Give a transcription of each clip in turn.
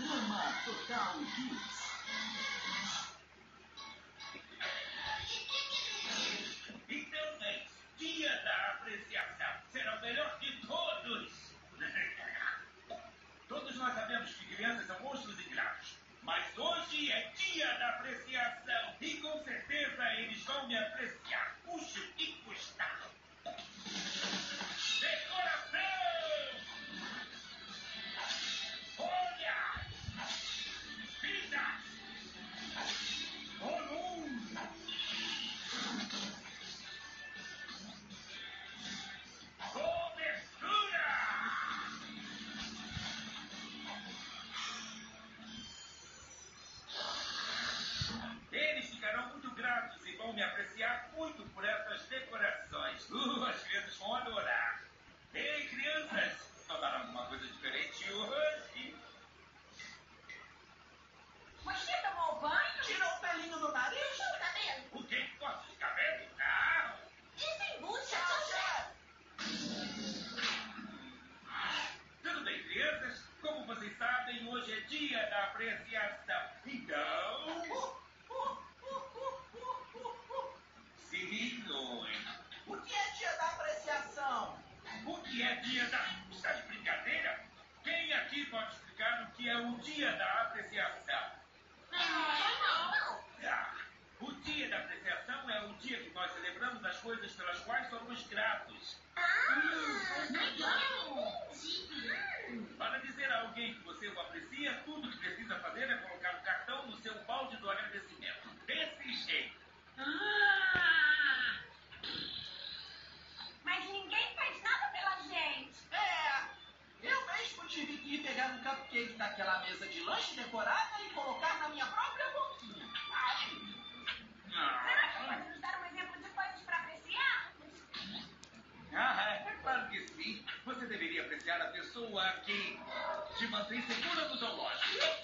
Turma Total Hits. Então, também, dia da apreciação será o melhor de todos. Todos nós sabemos que crianças são monstros ingratos. Mas hoje é dia da apreciação e com certeza eles vão me apreciar. das coisas pelas quais somos gratos. Ah, hum, legal! Entendi. Para dizer a alguém que você o aprecia, tudo que precisa fazer é colocar o cartão no seu balde do agradecimento. Desse jeito. Ah! Mas ninguém faz nada pela gente. É. Eu mesmo tive que ir pegar um cupcake daquela mesa de lanche decorada e colocar na minha própria boca. de manter segura do zoológico.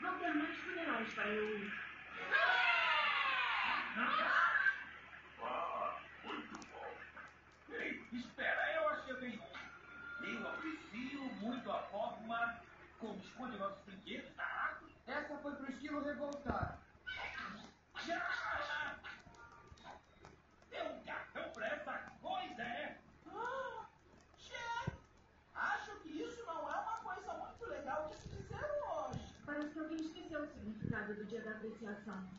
não ter mais funerais para eu. Ah, muito bom. Ei, espera, eu achei bem eu. Eu aprecio muito a forma como esconde nossos brinquedos na água. Essa foi pro estilo revoltar. Já! We 上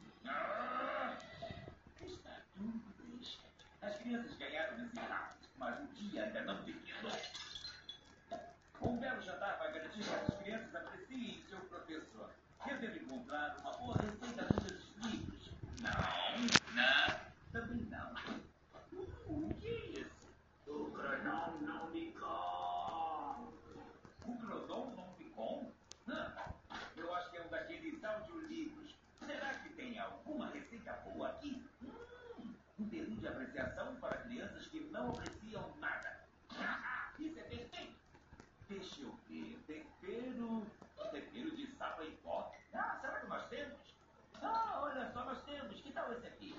tal esse aqui?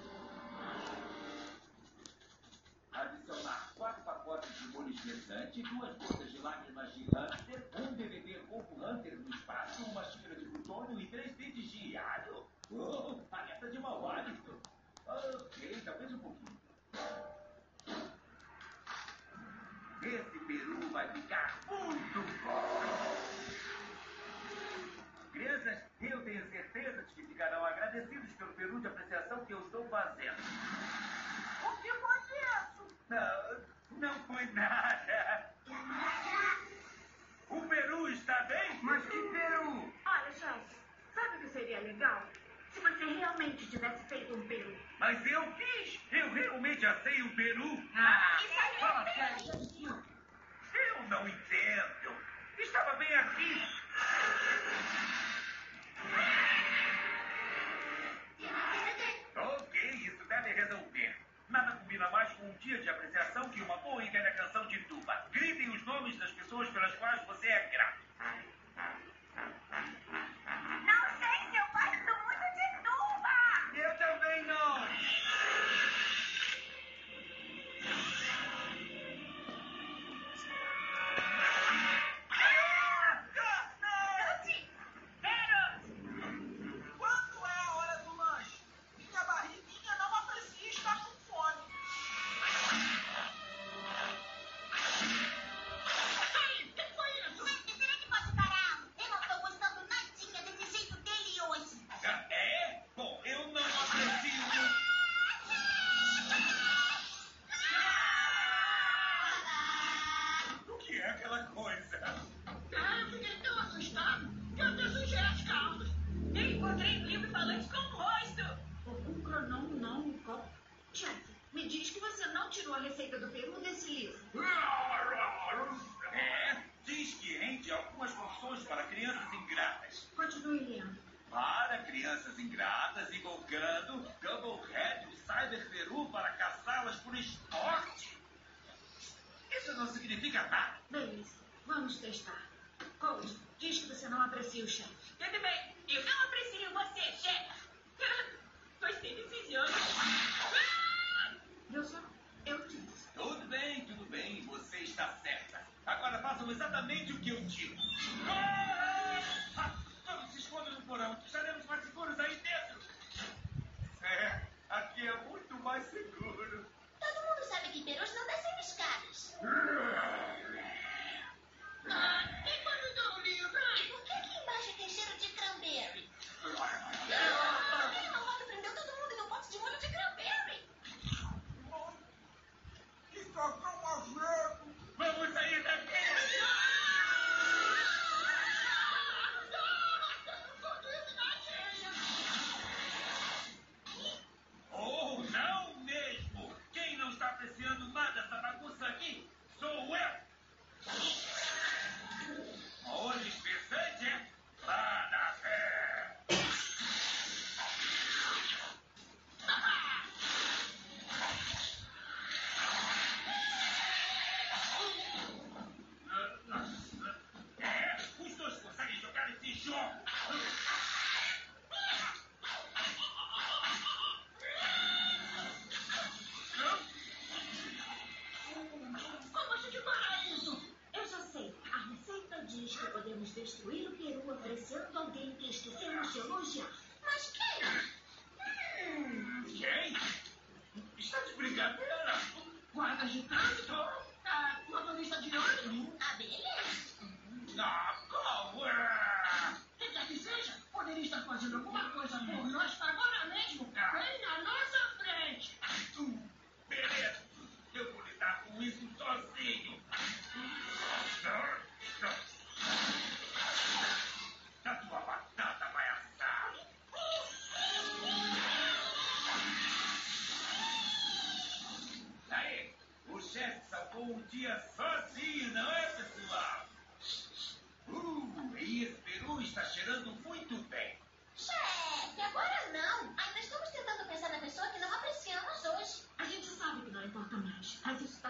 Adicionar quatro pacotes de molho esquentante, duas gotas de lágrimas de hamster, um DVD Coco Hunter no espaço, uma xícara de plutônio e três dentes de alho. Oh, paleta de mau hálito. Ok, talvez um pouquinho. Esse peru vai ficar muito bom. Crianças, eu tenho certeza de que ficarão agradecidos pelo peru de apreciação que eu estou fazendo. O que foi isso? Não, não foi nada. O peru está bem? Mas que peru? Olha, chefe, sabe o que seria legal? Se você realmente tivesse feito um peru. Mas eu fiz. Eu realmente assei o peru. Ah, Isso aí é. Eu não entendo. Estava bem aqui. Combina mais com um dia de apreciação que uma boa e velha canção de tuba. Gritem os nomes das pessoas pelas quais você receita do peru desse livro. É, diz que rende algumas funções para crianças ingratas. Continue lendo. Para crianças ingratas, invocando Double Head o Cyber Peru para caçá-las por esporte. Isso não significa nada. Beleza, vamos testar. Coach, diz que você não aprecia o chefe. Tudo bem, eu não aprecio você, chefe. Gostei desses olhos. Viu só? Eu disse. Tudo bem, tudo bem, você está certa. Agora exatamente o que eu digo. Ah! Ah, Todos se escondam no porão, estaremos mais seguros aí dentro. É, aqui é muito mais seguro. Todo mundo sabe que perus não descem escadas. Ah, e quando dou o livro? E por que aqui embaixo tem cheiro de cranberry? Ele malvado prendeu todo mundo no pote de molho de cranberry. Que tá tão azedo. Vamos sair daqui! Ou não mesmo! Quem não está apreciando nada dessa bagunça aqui sou eu! Olha, espessante é lá na fé! É, os dois conseguem jogar esse jogo! Como a gente para isso? Eu já sei. A receita diz que podemos destruir o peru apreciando alguém que esquecemos de elogiar. Mas quem? Hum, Quem? Está de brincadeira? Guarda de um dia sozinho, não é, pessoal? Uh, e esse peru está cheirando muito bem. Chefe, agora não. Ainda estamos tentando pensar na pessoa que não apreciamos hoje. A gente sabe que não importa mais. Mas isso